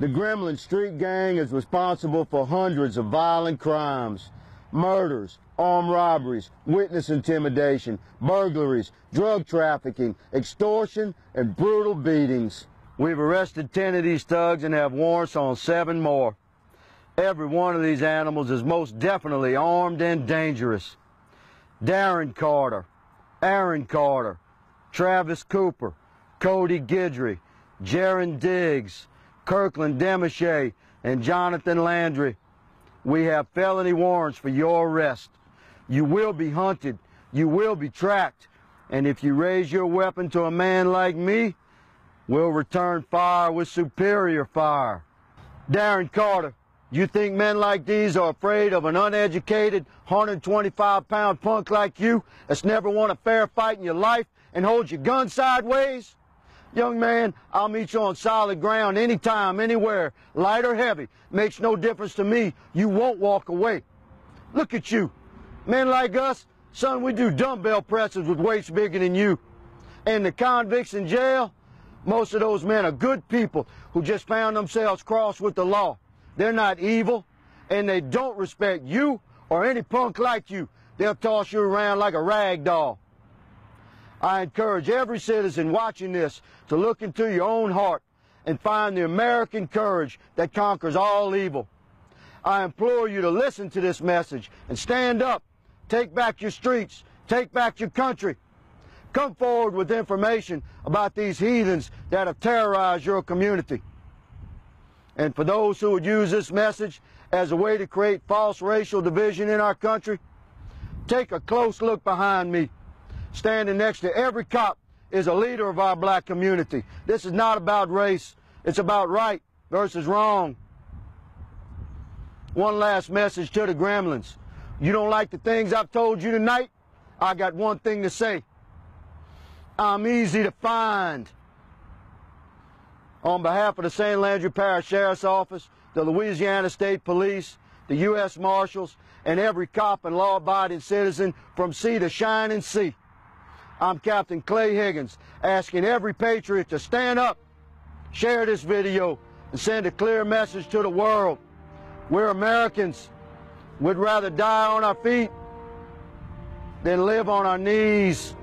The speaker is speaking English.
The Gremlin Street Gang is responsible for hundreds of violent crimes, murders, armed robberies, witness intimidation, burglaries, drug trafficking, extortion, and brutal beatings. We've arrested 10 of these thugs and have warrants on seven more. Every one of these animals is most definitely armed and dangerous. Darren Carter, Aaron Carter, Travis Cooper, Cody Guidry, Jaron Diggs, Kirkland Demochet, and Jonathan Landry. We have felony warrants for your arrest. You will be hunted. You will be tracked. And if you raise your weapon to a man like me, we'll return fire with superior fire. Darren Carter, you think men like these are afraid of an uneducated, 125-pound punk like you that's never won a fair fight in your life and holds your gun sideways? Young man, I'll meet you on solid ground anytime, anywhere, light or heavy. Makes no difference to me. You won't walk away. Look at you. Men like us, son, we do dumbbell presses with weights bigger than you. And the convicts in jail, most of those men are good people who just found themselves crossed with the law. They're not evil, and they don't respect you or any punk like you. They'll toss you around like a rag doll. I encourage every citizen watching this to look into your own heart and find the American courage that conquers all evil. I implore you to listen to this message and stand up. Take back your streets. Take back your country. Come forward with information about these heathens that have terrorized your community. And for those who would use this message as a way to create false racial division in our country, take a close look behind me. Standing next to every cop is a leader of our black community. This is not about race. It's about right versus wrong. One last message to the gremlins. You don't like the things I've told you tonight? I got one thing to say. I'm easy to find. On behalf of the St. Landry Parish Sheriff's Office, the Louisiana State Police, the U.S. Marshals, and every cop and law-abiding citizen from sea to shining sea, I'm Captain Clay Higgins, asking every patriot to stand up, share this video, and send a clear message to the world. We're Americans. We'd rather die on our feet than live on our knees.